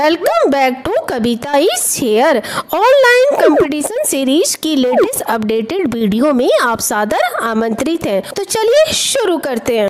Welcome back to Kavita is share online competition series की latest updated video में आप सादर आमंत्रित हैं। तो चलिए शुरू करते हैं।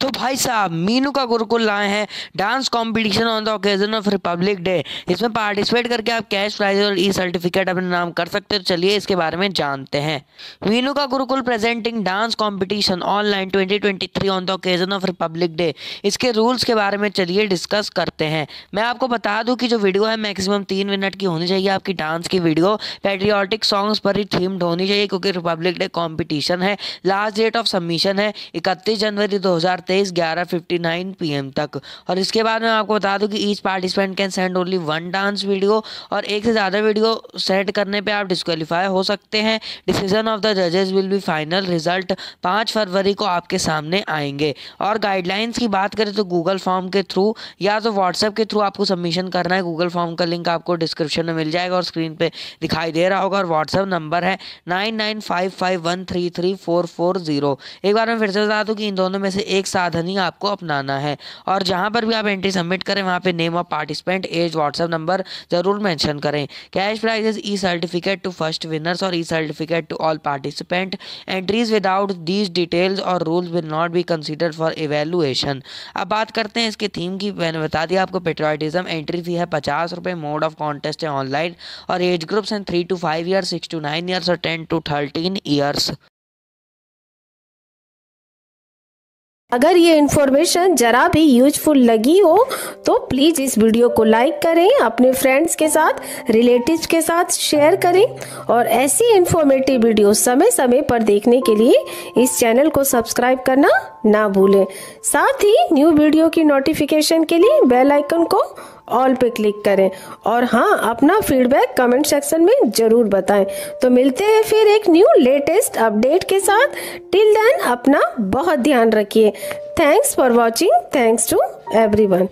तो भाई साहब, मीनू का गुरुकुल लाए हैं dance competition on the occasion of Republic Day इसमें पार्टिसिपेट करके आप कैश प्राइज और ई सर्टिफिकेट अपने नाम कर सकते हो। चलिए इसके बारे में जानते हैं। मीनू का Gurukul presenting dance competition online 2023 on the occasion of Republic Day इसके रूल्स के बारे में चलिए डिस्कस करते हैं। मैं आपको बता दूँ कि जो वीडियो है मैक्सिमम तीन मिनट की होनी चाहिए आपकी डांस की वीडियो पेट्रियाटिक सॉन्ग्स पर ही थीम्ड होनी चाहिए, क्योंकि रिपब्लिक डे कॉम्पिटिशन है। लास्ट डेट ऑफ़ सबमिशन है, इकतीस जनवरी दो तेईस ग्यारह फिफ्टी नाइन पी एम तक। और इसके बाद मैं आपको बता दूँ कि each participant can send only one dance video और एक से ज़्यादा वीडियो सेंड करने पर आप डिस्क्वालीफाई हो सकते हैं। डिसीज़न ऑफ़ द जजेस विल बी फाइनल रिज़ल्ट पाँच फरवरी को आपके सामने आएँगे। और गाइडलाइंस की बात करें तो गूगल फॉर्म के थ्रू या तो व्हाट्सएप के थ्रू आपको सबमिशन करना है। गूगल फॉर्म का लिंक आपको डिस्क्रिप्शन में मिल जाएगा और स्क्रीन पे दिखाई दे रहा होगा। और व्हाट्सएप नंबर है nine nine five five one three three four four zero एक बार मैं फिर से बता दूँ कि इन दोनों में से एक साधन ही आपको अपनाना है। और जहाँ पर भी आप एंट्री सबमिट करें, वहाँ पे name of participant age WhatsApp number ज़रूर मेंशन करें। Cash prizes E certificate to first winners और E certificate to all participant entries without these details और rules will not be consider for evaluation अब बात करते हैं इसके थीम की। मैंने बता दिया आपको पेट्रोटिज्म एंट्री फ़ी है पचास रुपये मोड ऑफ़ कॉन्टेस्ट है ऑनलाइन और एज ग्रुप्स हैं three to five years six to nine years और टेन टू थर्टीन ईयर्स अगर ये इन्फॉर्मेशन जरा भी यूजफुल लगी हो तो प्लीज़ इस वीडियो को लाइक करें, अपने फ्रेंड्स के साथ रिलेटिव्स के साथ शेयर करें और ऐसी इन्फॉर्मेटिव वीडियो समय समय पर देखने के लिए इस चैनल को सब्सक्राइब करना ना भूलें। साथ ही न्यू वीडियो की नोटिफिकेशन के लिए बेल आइकन को ऑल पे क्लिक करें और हाँ अपना फीडबैक कमेंट सेक्शन में ज़रूर बताएँ। तो मिलते हैं फिर एक न्यू लेटेस्ट अपडेट के साथ। टिल देन अपना बहुत ध्यान रखिए। Thanks for watching. Thanks to everyone.